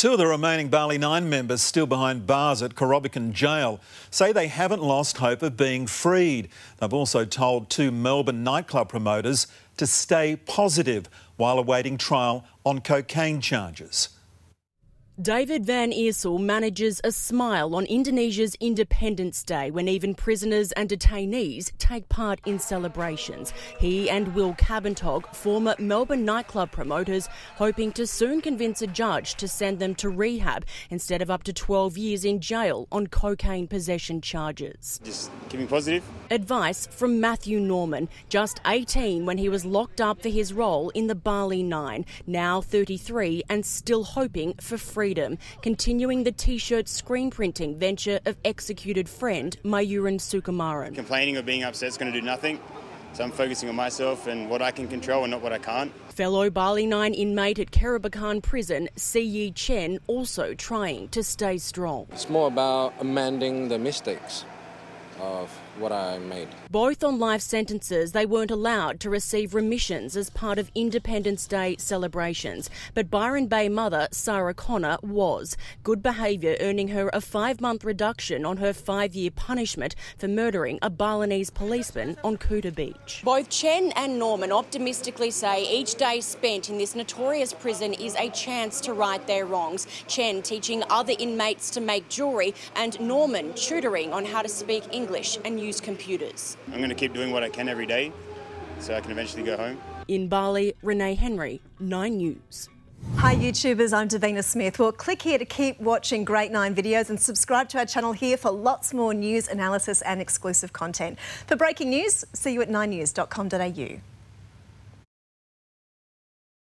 Two of the remaining Bali 9 members still behind bars at Kerobokan Jail say they haven't lost hope of being freed. They've also told two Melbourne nightclub promoters to stay positive while awaiting trial on cocaine charges. David Van Iersel manages a smile on Indonesia's Independence Day when even prisoners and detainees take part in celebrations. He and Will Cabantog, former Melbourne nightclub promoters, hoping to soon convince a judge to send them to rehab instead of up to 12 years in jail on cocaine possession charges. Just keeping positive. Advice from Matthew Norman, just 18 when he was locked up for his role in the Bali Nine, now 33 and still hoping for freedom freedom, continuing the t shirt screen printing venture of executed friend Myuran Sukumaran. Complaining or being upset is going to do nothing. So I'm focusing on myself and what I can control and not what I can't. Fellow Bali 9 inmate at Kerobokan prison, Si Yi Chen, also trying to stay strong. It's more about amending the mistakes of what I made. Both on life sentences, they weren't allowed to receive remissions as part of Independence Day celebrations. But Byron Bay mother Sara Connor was. Good behaviour earning her a five month reduction on her five year punishment for murdering a Balinese policeman on Kuta Beach. Both Chen and Norman optimistically say each day spent in this notorious prison is a chance to right their wrongs. Chen teaching other inmates to make jewellery and Norman tutoring on how to speak English and use use computers. I'm going to keep doing what I can every day so I can eventually go home. In Bali, Renee Henry, 9 News. Hi YouTubers, I'm Davina Smith. Well, click here to keep watching Great 9 videos and subscribe to our channel here for lots more news, analysis and exclusive content. For breaking news, see you at 9news.com.au.